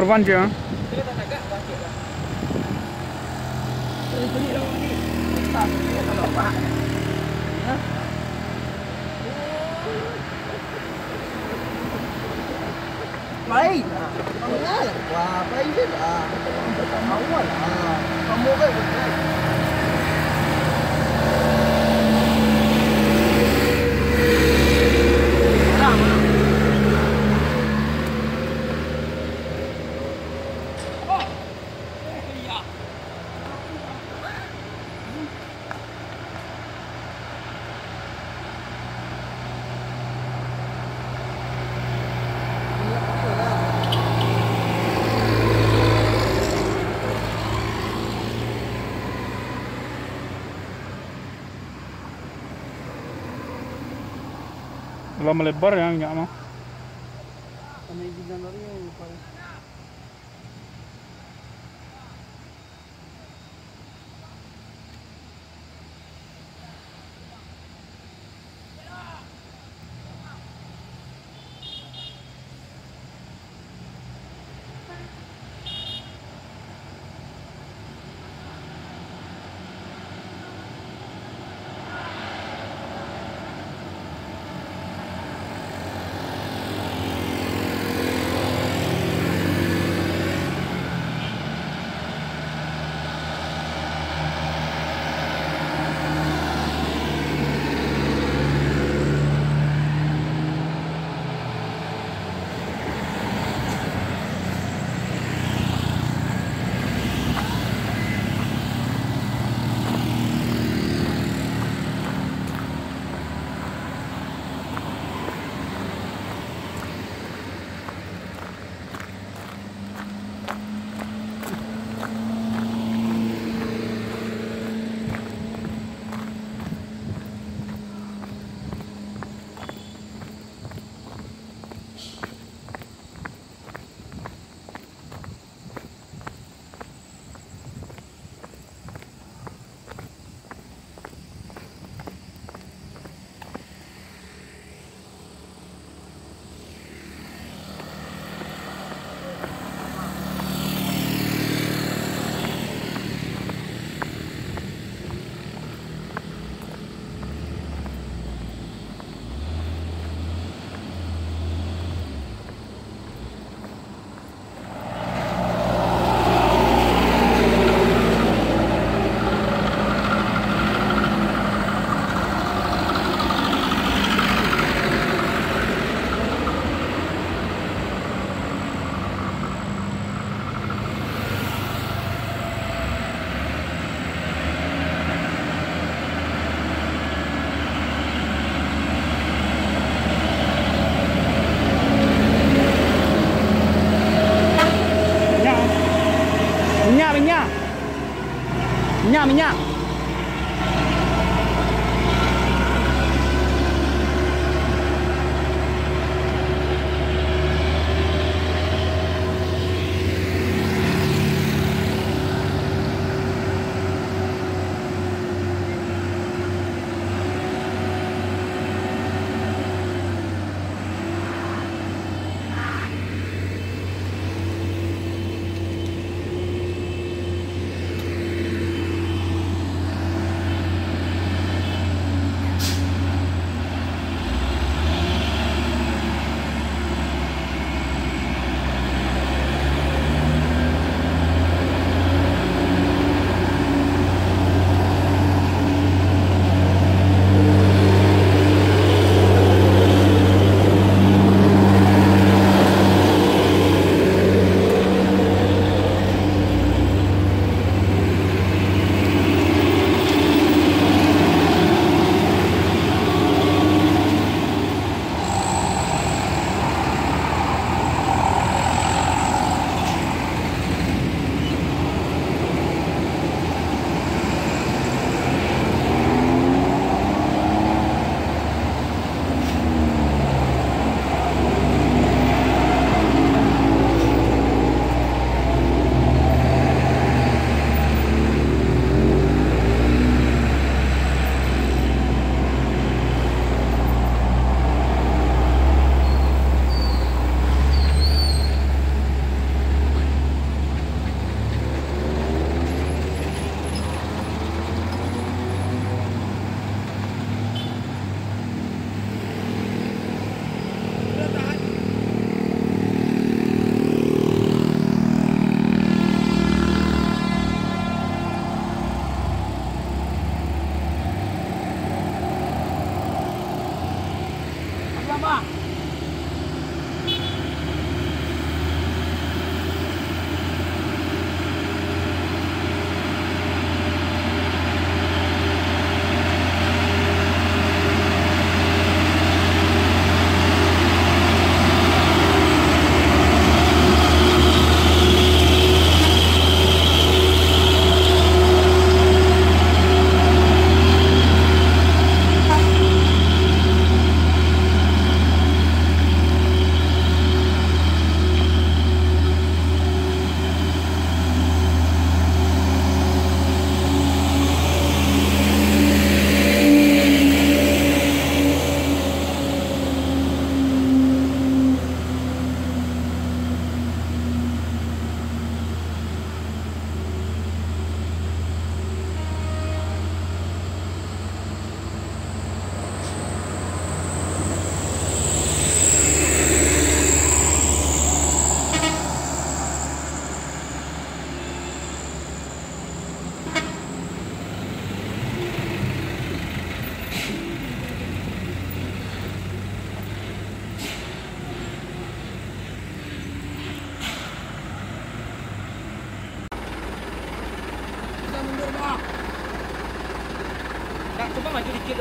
kurban je. Mày, mày quá, mày biết à, mày mua cái Udah melebar ya minyaknya. Karena di dalamnya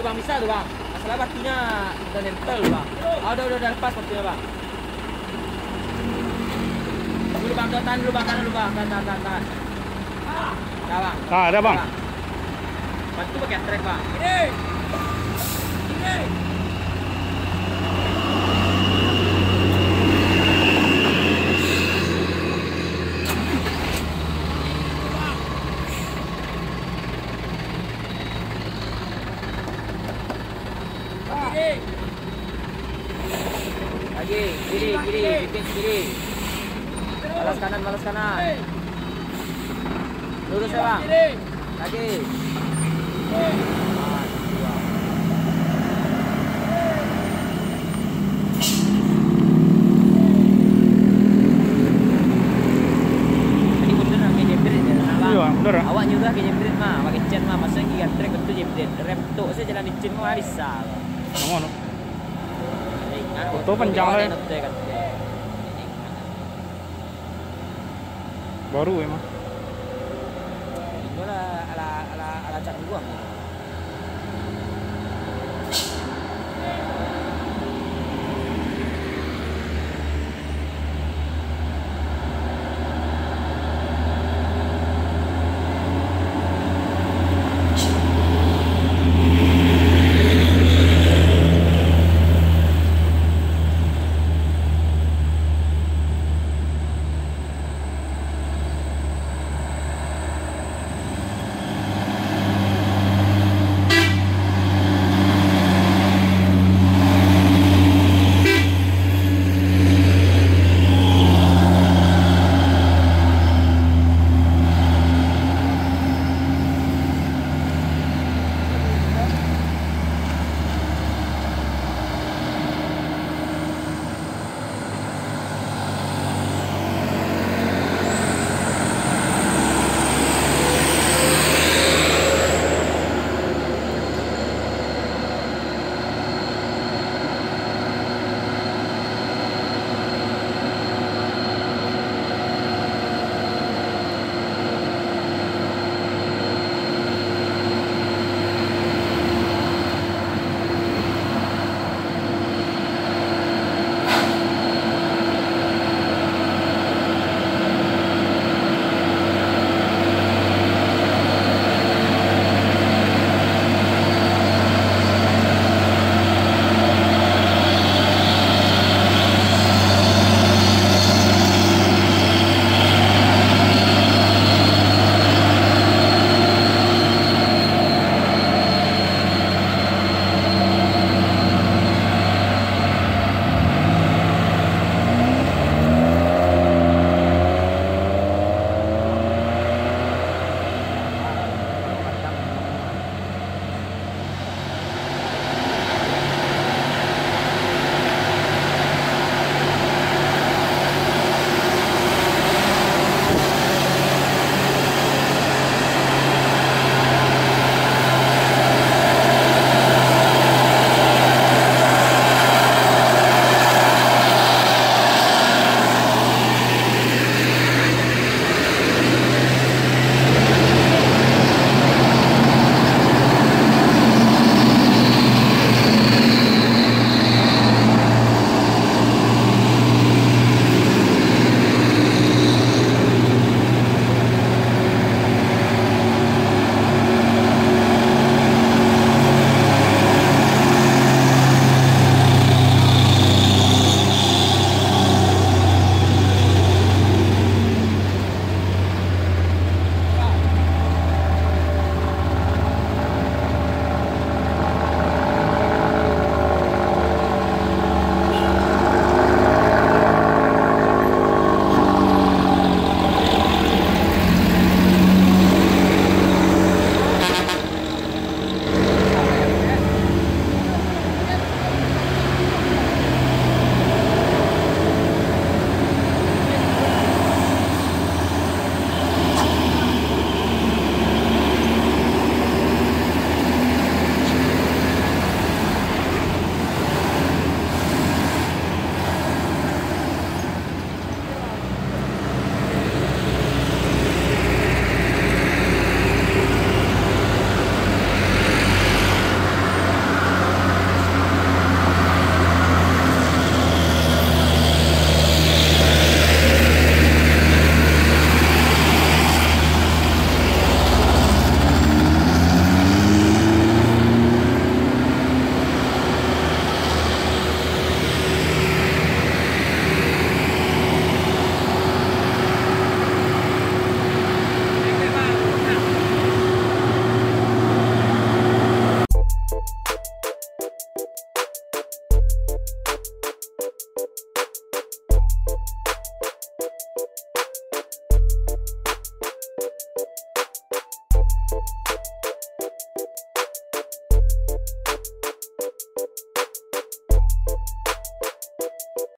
bang bisa tuh bang. Masalah batunya udah nempel tuh bang. Ah, udah udah udah lepas batunya bang. Dulu bang, tahan dulu bang, tahan dulu bang, tahan tahan tahan. tahan. Nah, bang. Ah, ada bang. Bantu pakai trek bang. Ini. Ini. Lagi, kiri, kiri, bikin kiri. Balas kanan, balas kanan. Lurus ya bang. Lagi. Bener jebret ya. Iya. Awak nyuruh pakai jebret mah, pakai chain mah, masa gigi trek betul jebret. Rem tu saya jalan di chain mah bisa. Betul, panjang kata. Baru emang. Ala ala ala cara gua.